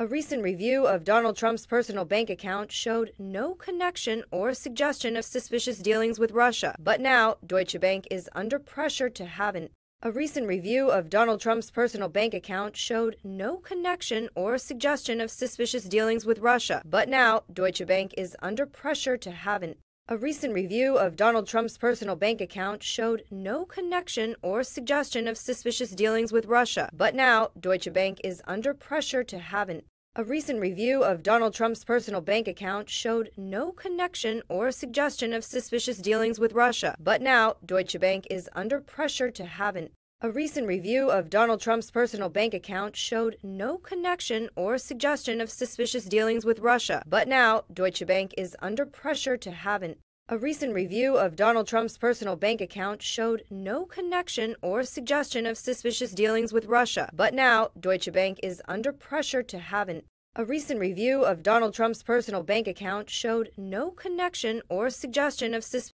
A recent review of Donald Trump's personal bank account showed no connection or suggestion of suspicious dealings with Russia. But now, Deutsche Bank is under pressure to have an a recent review of Donald Trump's personal bank account showed no connection or suggestion of suspicious dealings with Russia. But now, Deutsche Bank is under pressure to have an a recent review of Donald Trump's personal bank account showed no connection or suggestion of suspicious dealings with Russia. But now, Deutsche Bank is under pressure to have an a recent review of Donald Trump's personal bank account showed no connection or suggestion of suspicious dealings with Russia. But now, Deutsche Bank is under pressure to have an a recent review of Donald Trump's personal bank account showed no connection or suggestion of suspicious dealings with Russia. But now, Deutsche Bank is under pressure to have an a recent review of Donald Trump's personal bank account showed no connection or suggestion of suspicious dealings with Russia. But now, Deutsche Bank is under pressure to have an a recent review of Donald Trump's personal bank account showed no connection or suggestion of suspicious